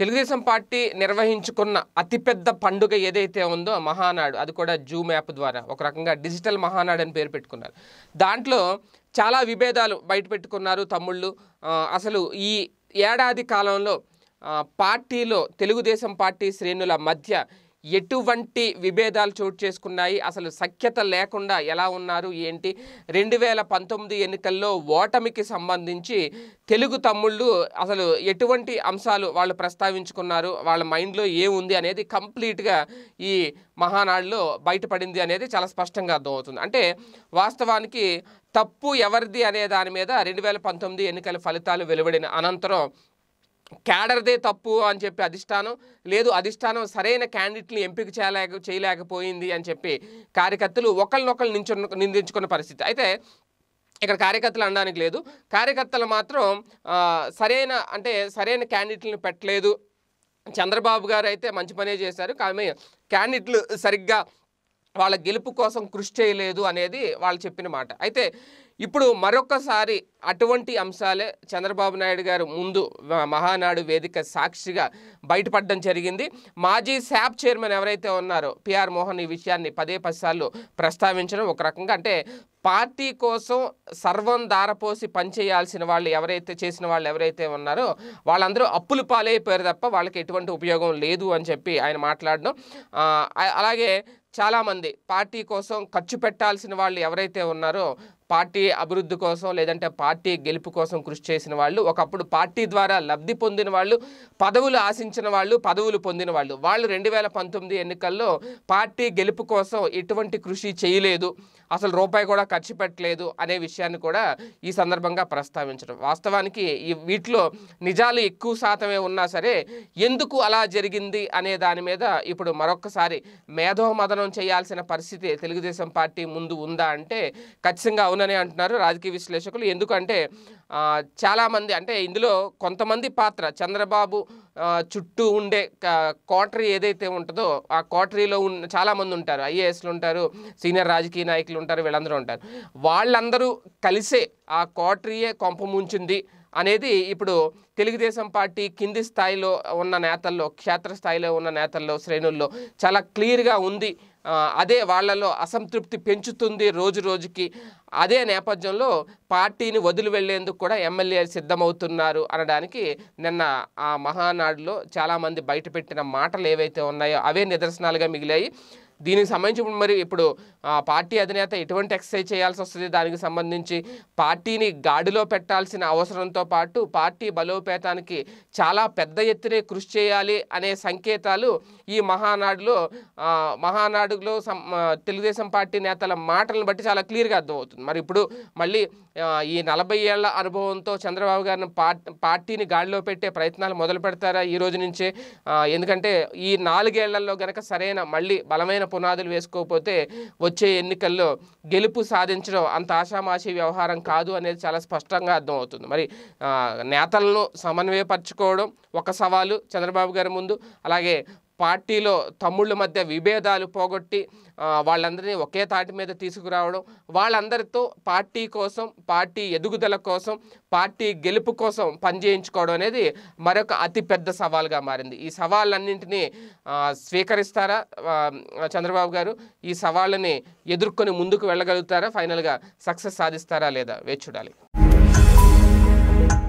Telugu Desam party నిర్వహించుకున్న అతిపెద్ద పండుగ ఏదైతే ఉందో మహానాడు అది కూడా జూమ్ యాప్ ద్వారా. ఒక రకంగా డిజిటల్ మహానాడు అని పేరు పెట్టుకున్నారు. దాంట్లో చాలా విభేదాలు బయట పెట్టుకున్నారు తమ్ముళ్ళు. అసలు ఈ ఏడాది కాలంలో పార్టీలో తెలుగుదేశం పార్టీ శ్రేణుల మధ్య ఎటువంటి విభేదాలు చోటు చేసుకున్నాయి? అసలు సఖ్యత లేకుండా ఎలా ఉన్నారు? ఏంటి? రెండు వేల పంతొమ్మిది ఎన్నికల్లో ఓటమికి సంబంధించి తెలుగు తమ్ముళ్ళు అసలు ఎటువంటి అంశాలు వాళ్ళు ప్రస్తావించుకున్నారు? వాళ్ళ మైండ్లో ఏముంది అనేది కంప్లీట్గా ఈ మహానాడులో బయటపడింది అనేది చాలా స్పష్టంగా అర్థమవుతుంది. అంటే వాస్తవానికి తప్పు ఎవరిది అనే దాని మీద రెండు వేల పంతొమ్మిది ఎన్నికల ఫలితాలు వెలువడిన అనంతరం క్యాడర్దే తప్పు అని చెప్పి అధిష్టానం లేదు అధిష్టానం సరైన క్యాండిడేట్ని ఎంపిక చేయలేక చేయలేకపోయింది అని చెప్పి కార్యకర్తలు ఒకరినొకరు నించు నిందించుకున్న పరిస్థితి. అయితే ఇక్కడ కార్యకర్తలు అనడానికి లేదు. కార్యకర్తలు మాత్రం సరైన అంటే సరైన క్యాండిడేట్లను పెట్టలేదు. చంద్రబాబు గారు అయితే మంచి పనే చేశారు. కానీ క్యాండిడేట్లు సరిగ్గా వాళ్ళ గెలుపు కోసం కృషి చేయలేదు అనేది వాళ్ళు చెప్పిన మాట. అయితే ఇప్పుడు మరొకసారి అటువంటి అంశాలే చంద్రబాబు నాయుడు గారు ముందు మహానాడు వేదిక సాక్షిగా బయటపడడం జరిగింది. మాజీ శాప్ చైర్మన్ ఎవరైతే ఉన్నారో పిఆర్ మోహన్ ఈ విషయాన్ని పదే పదిసార్లు ప్రస్తావించడం ఒక రకంగా అంటే పార్టీ కోసం సర్వం దారపోసి పనిచేయాల్సిన వాళ్ళు ఎవరైతే చేసిన వాళ్ళు ఎవరైతే ఉన్నారో వాళ్ళందరూ అప్పులు పాలైపోయారు తప్ప వాళ్ళకి ఎటువంటి ఉపయోగం లేదు అని చెప్పి ఆయన మాట్లాడడం. అలాగే చాలామంది పార్టీ కోసం ఖర్చు పెట్టాల్సిన వాళ్ళు ఎవరైతే ఉన్నారో పార్టీ అభివృద్ధి కోసం లేదంటే పార్టీ గెలుపు కోసం కృషి చేసిన వాళ్ళు ఒకప్పుడు పార్టీ ద్వారా లబ్ధి పొందిన వాళ్ళు పదవులు ఆశించిన వాళ్ళు పదవులు పొందిన వాళ్ళు. వాళ్ళు రెండు వేల పంతొమ్మిది ఎన్నికల్లో పార్టీ గెలుపు కోసం ఎటువంటి కృషి చేయలేదు అసలు రూపాయి కూడా ఖర్చు పెట్టలేదు అనే విషయాన్ని కూడా ఈ సందర్భంగా ప్రస్తావించడం. వాస్తవానికి ఈ వీటిలో నిజాలు ఎక్కువ శాతమే ఉన్నా సరే ఎందుకు అలా జరిగింది అనే దాని మీద ఇప్పుడు మరొకసారి మేధోమదనం చేయాల్సిన పరిస్థితి తెలుగుదేశం పార్టీ ముందు ఉందా అంటే ఖచ్చితంగా ఉందని అంటున్నారు రాజకీయ విశ్లేషకులు. ఎందుకంటే చాలామంది అంటే ఇందులో కొంతమంది పాత్ర చంద్రబాబు చుట్టూ ఉండే కోటరీ ఏదైతే ఉంటుందో ఆ కోటరీలో ఉన్న చాలామంది ఉంటారు. ఐఏఎస్లు ఉంటారు సీనియర్ రాజకీయ నాయకులు ఉంటారు వీళ్ళందరూ ఉంటారు. వాళ్ళందరూ కలిసే ఆ కోటరీయే కొంప ముంచింది. అనేది ఇప్పుడు తెలుగుదేశం పార్టీ కింది స్థాయిలో ఉన్న నేతల్లో క్షేత్రస్థాయిలో ఉన్న నేతల్లో శ్రేణుల్లో చాలా క్లియర్గా ఉంది. అదే వాళ్ళలో అసంతృప్తి పెంచుతుంది రోజు రోజుకి. అదే నేపథ్యంలో పార్టీని వదిలి వెళ్ళేందుకు కూడా ఎమ్మెల్యే సిద్ధమవుతున్నారు అనడానికి నిన్న ఆ మహానాడులో చాలామంది బయటపెట్టిన మాటలు ఏవైతే ఉన్నాయో అవే నిదర్శనాలుగా మిగిలాయి. దీనికి సంబంధించి మరి ఇప్పుడు పార్టీ అధినేత ఎటువంటి ఎక్సర్సైజ్ చేయాల్సి వస్తుంది? దానికి సంబంధించి పార్టీని గాడిలో పెట్టాల్సిన అవసరంతో పాటు పార్టీ బలోపేతానికి చాలా పెద్ద ఎత్తునే కృషి చేయాలి అనే సంకేతాలు ఈ మహానాడులో మహానాడులో తెలుగుదేశం పార్టీ నేతల మాటలను బట్టి చాలా క్లియర్గా అర్థమవుతుంది. మరి ఇప్పుడు మళ్ళీ ఈ నలభై ఏళ్ళ అనుభవంతో చంద్రబాబు గారిని పార్టీని గాడిలో పెట్టే ప్రయత్నాలు మొదలు పెడతారా ఈ రోజు నుంచే? ఎందుకంటే ఈ నాలుగేళ్ళలో గనక సరైన మళ్ళీ బలమైన పునాదులు వేసుకోకపోతే వచ్చే ఎన్నికల్లో గెలుపు సాధించడం అంత ఆషామాషి వ్యవహారం కాదు అనేది చాలా స్పష్టంగా అర్థమవుతుంది. మరి నేతలను సమన్వయపరచుకోవడం ఒక సవాలు చంద్రబాబు గారి ముందు. అలాగే పార్టీలో తమ్ముళ్ళ మధ్య విభేదాలు పోగొట్టి వాళ్ళందరినీ ఒకే తాటి మీద తీసుకురావడం వాళ్ళందరితో పార్టీ కోసం పార్టీ ఎదుగుదల కోసం పార్టీ గెలుపు కోసం పనిచేయించుకోవడం అనేది మరొక అతిపెద్ద సవాల్గా మారింది. ఈ సవాళ్ళన్నింటినీ స్వీకరిస్తారా చంద్రబాబు గారు? ఈ సవాళ్ళని ఎదుర్కొని ముందుకు వెళ్ళగలుగుతారా? ఫైనల్గా సక్సెస్ సాధిస్తారా లేదా? వేచి చూడాలి.